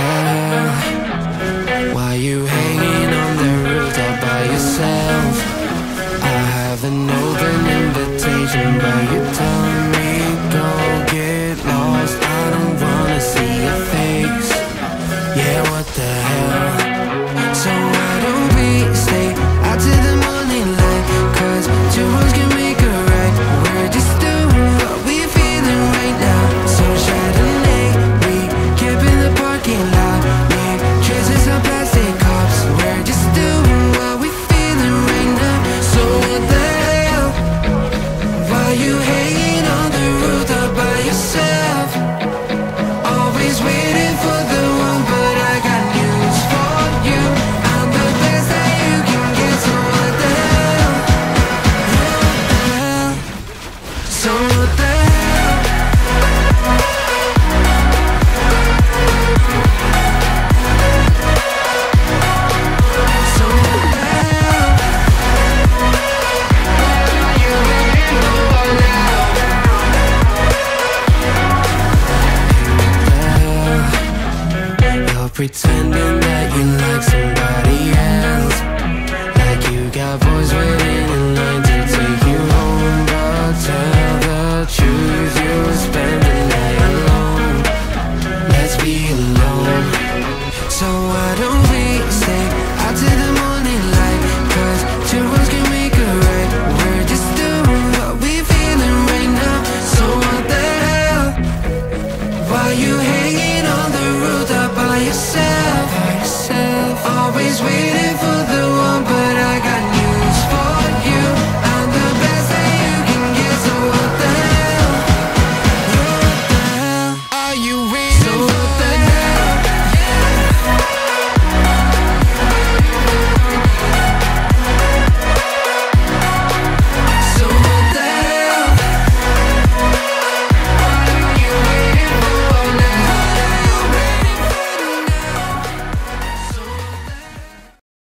hell? Why you hanging on the rooftop by yourself? I have an open invitation, but you Pretending that you like somebody else. Like you got boys waiting in line to take you home But tell the truth, you spend the night alone. Let's be alone. So why don't we stay out to the morning light? Cause two wrongs can make a right. We're just doing what we feeling right now. So what the hell, why you here? yourself, always with